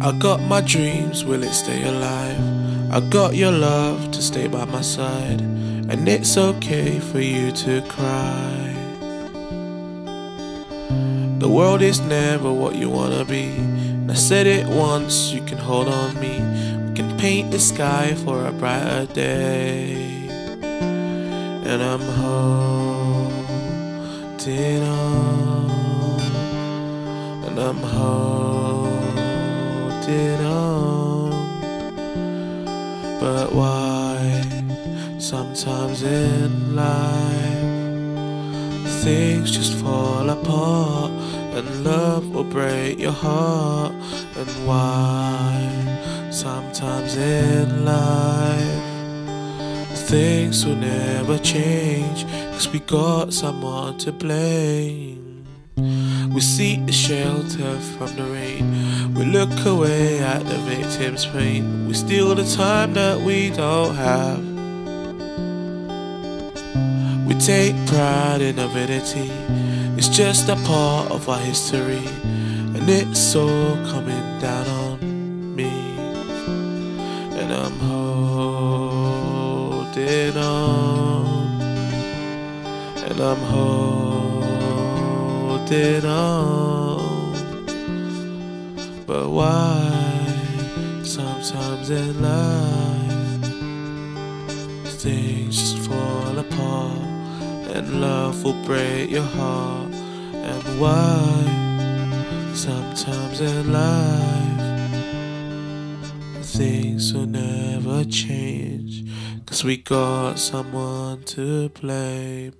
I got my dreams, will it stay alive? I got your love to stay by my side, and it's okay for you to cry. The world is never what you wanna be. And I said it once, you can hold on me. We can paint the sky for a brighter day. And I'm holding on, and I'm holding on. But why? Sometimes in life, things just fall apart, and love will break your heart. And why? Sometimes in life, things will never change, cause we got someone to blame. We seek the shelter from the rain. We look away at the victim's pain. We steal the time that we don't have. We take pride in avidity. It's just a part of our history. And it's all coming down on me. And I'm holding on. And I'm holding on. But why sometimes in life things just fall apart and love will break your heart? And why sometimes in life things will never change? Cause we got someone to blame.